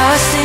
lost